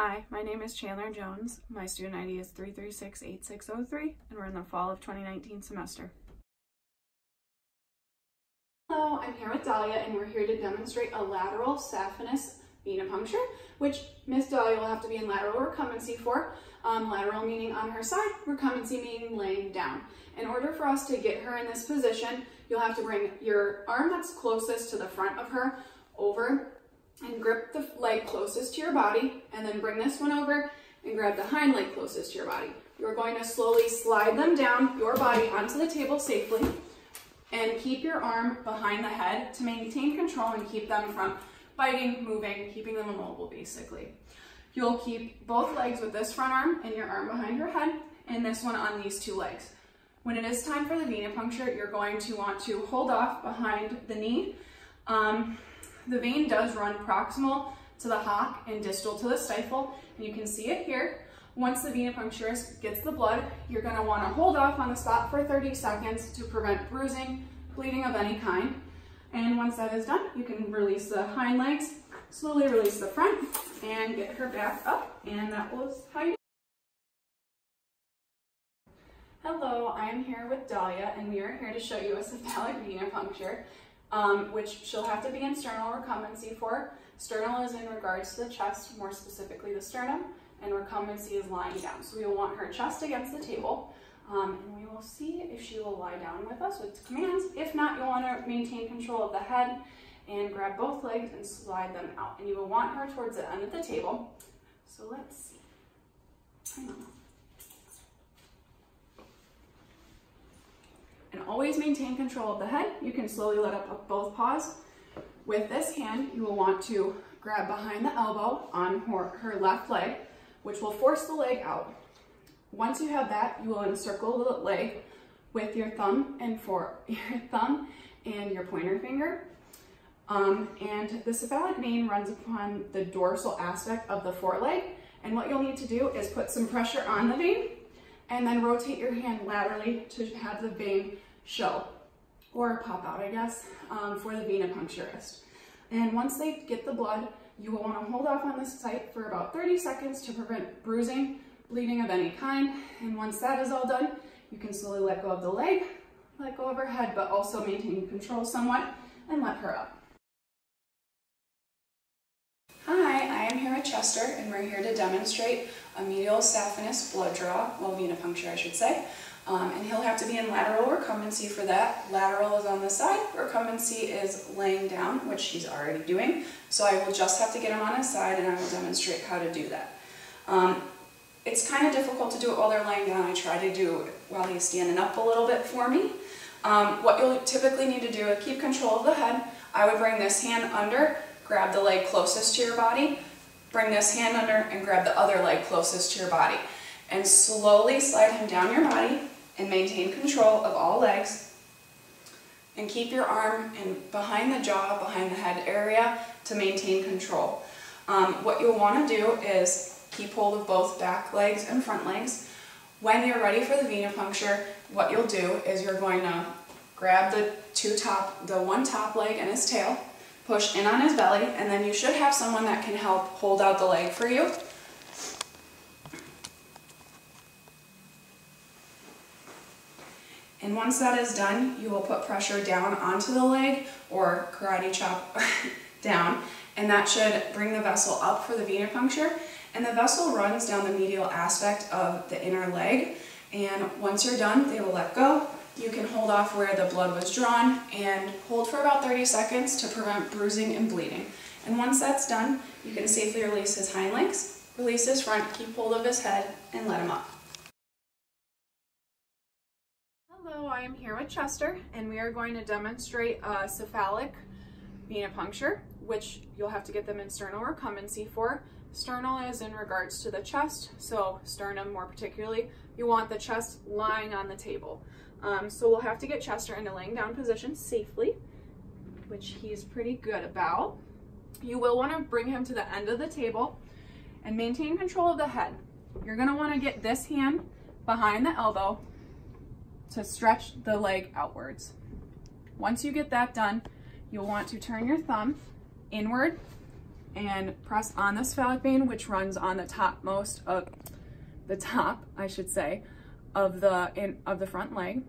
Hi, my name is Chandler Jones. My student ID is 3368603 and we're in the fall of 2019 semester. Hello, I'm here with Dahlia and we're here to demonstrate a lateral saphenous venipuncture, which Miss Dahlia will have to be in lateral recumbency for. Um, lateral meaning on her side, recumbency meaning laying down. In order for us to get her in this position, you'll have to bring your arm that's closest to the front of her over and grip the leg closest to your body and then bring this one over and grab the hind leg closest to your body. You're going to slowly slide them down your body onto the table safely and keep your arm behind the head to maintain control and keep them from biting, moving, keeping them immobile basically. You'll keep both legs with this front arm and your arm behind your head and this one on these two legs. When it is time for the venipuncture, you're going to want to hold off behind the knee. Um, the vein does run proximal to the hock and distal to the stifle, and you can see it here. Once the venipuncturist gets the blood, you're gonna wanna hold off on the spot for 30 seconds to prevent bruising, bleeding of any kind. And once that is done, you can release the hind legs, slowly release the front, and get her back up, and that was how you Hello, I'm here with Dahlia, and we are here to show you a cephalic venipuncture um, which she'll have to be in sternal recumbency for. Sternal is in regards to the chest, more specifically the sternum, and recumbency is lying down. So we will want her chest against the table, um, and we will see if she will lie down with us with commands. If not, you'll want to maintain control of the head and grab both legs and slide them out. And you will want her towards the end of the table. So let's see. And always maintain control of the head. You can slowly let up both paws. With this hand, you will want to grab behind the elbow on her, her left leg, which will force the leg out. Once you have that, you will encircle the leg with your thumb and for your thumb and your pointer finger. Um, and the cephalic vein runs upon the dorsal aspect of the foreleg. And what you'll need to do is put some pressure on the vein and then rotate your hand laterally to have the vein show or pop out, I guess, um, for the venipuncturist. And once they get the blood, you will want to hold off on this site for about 30 seconds to prevent bruising, bleeding of any kind. And once that is all done, you can slowly let go of the leg, let go of her head, but also maintain control somewhat and let her up. Hi, I am here at Chester and we're here to demonstrate a medial saphenous blood draw, well venipuncture I should say, um, and he'll have to be in lateral recumbency for that. Lateral is on the side, recumbency is laying down, which he's already doing. So I will just have to get him on his side and I will demonstrate how to do that. Um, it's kind of difficult to do it while they're laying down. I try to do it while he's standing up a little bit for me. Um, what you'll typically need to do is keep control of the head. I would bring this hand under, grab the leg closest to your body, bring this hand under and grab the other leg closest to your body. And slowly slide him down your body and maintain control of all legs. And keep your arm in behind the jaw, behind the head area to maintain control. Um, what you'll want to do is keep hold of both back legs and front legs. When you're ready for the venipuncture, what you'll do is you're going to grab the two top, the one top leg and his tail, push in on his belly, and then you should have someone that can help hold out the leg for you. And once that is done, you will put pressure down onto the leg or karate chop down, and that should bring the vessel up for the venipuncture. And the vessel runs down the medial aspect of the inner leg, and once you're done, they will let go. You can hold off where the blood was drawn and hold for about 30 seconds to prevent bruising and bleeding. And once that's done, you can safely release his hind legs, release his front, keep hold of his head, and let him up. I am here with Chester and we are going to demonstrate a cephalic venipuncture, which you'll have to get them in sternal recumbency for. Sternal is in regards to the chest, so sternum more particularly, you want the chest lying on the table. Um, so we'll have to get Chester into laying down position safely, which he's pretty good about. You will want to bring him to the end of the table and maintain control of the head. You're going to want to get this hand behind the elbow to stretch the leg outwards. Once you get that done, you'll want to turn your thumb inward and press on the cephalic vein, which runs on the topmost of the top, I should say, of the in of the front leg.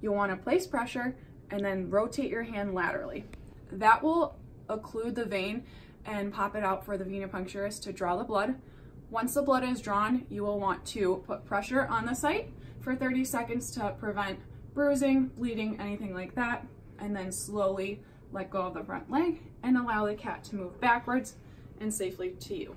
You'll want to place pressure and then rotate your hand laterally. That will occlude the vein and pop it out for the venipuncturist to draw the blood. Once the blood is drawn, you will want to put pressure on the site for 30 seconds to prevent bruising, bleeding, anything like that, and then slowly let go of the front leg and allow the cat to move backwards and safely to you.